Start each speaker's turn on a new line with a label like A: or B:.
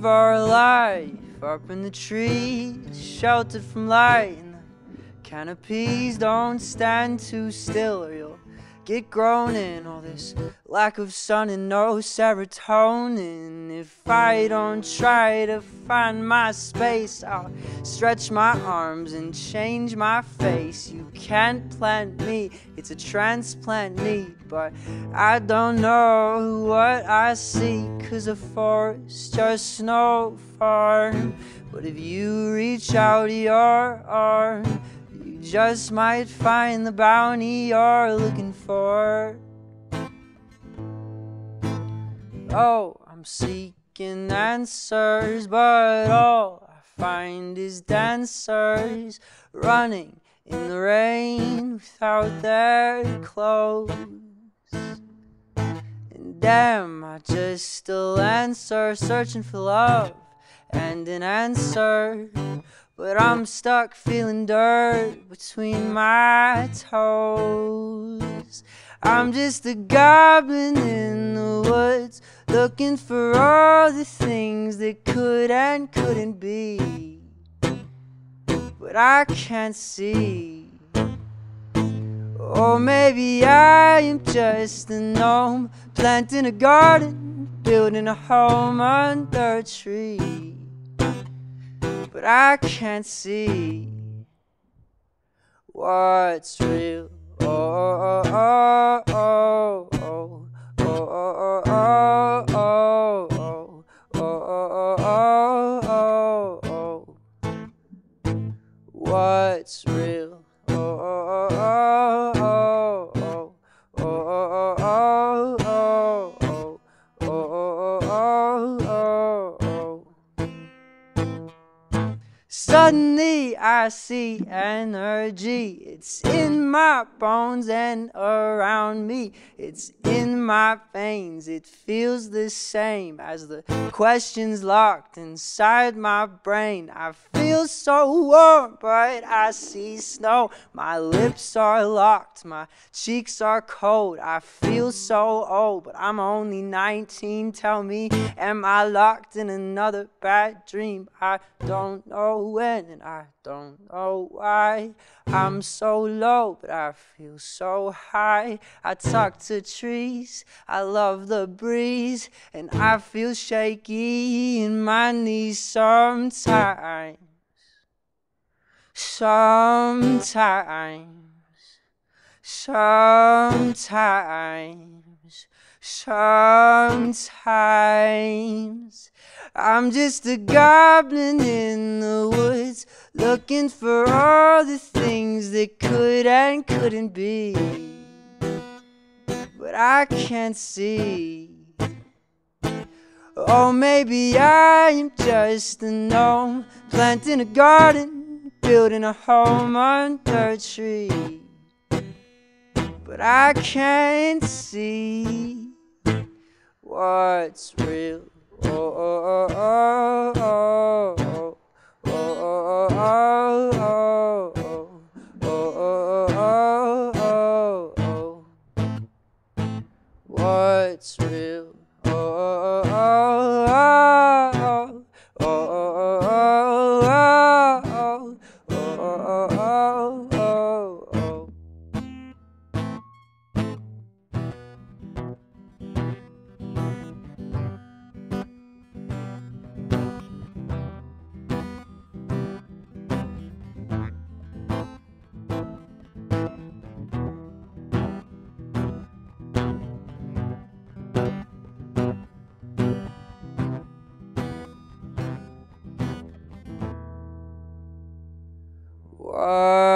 A: of our life up in the trees, sheltered from light. And the canopies don't stand too still get groaning. All this lack of sun and no serotonin. If I don't try to find my space, I'll stretch my arms and change my face. You can't plant me, it's a transplant need. But I don't know what I see, cause a forest just snow farm. But if you reach out your arm, just might find the bounty you're looking for. Oh, I'm seeking answers, but all I find is dancers running in the rain without their clothes. And damn, I just still answer, searching for love and an answer. But I'm stuck feeling dirt between my toes. I'm just a goblin in the woods, looking for all the things that could and couldn't be. But I can't see. Or maybe I am just a gnome, planting a garden, building a home under a tree but I can't see what's real. Oh, oh, oh, oh, oh, oh, oh, oh, oh, oh, oh, oh, oh, what's real? oh. Suddenly I see energy. It's in my bones and around me. It's in my veins. It feels the same as the questions locked inside my brain. I feel so warm, but I see snow. My lips are locked. My cheeks are cold. I feel so old, but I'm only 19. Tell me, am I locked in another bad dream? I don't know when and I don't know why I'm so low, but I feel so high. I talk to trees, I love the breeze, and I feel shaky in my knees sometimes. Sometimes, sometimes, sometimes. I'm just a goblin in the woods, looking for all the things that could and couldn't be. But I can't see. Or maybe I am just a gnome, planting a garden, building a home under a tree. But I can't see what's real. Oh, oh, oh, oh, oh, oh, oh, oh, oh, oh, oh, oh, oh, what's real? uh,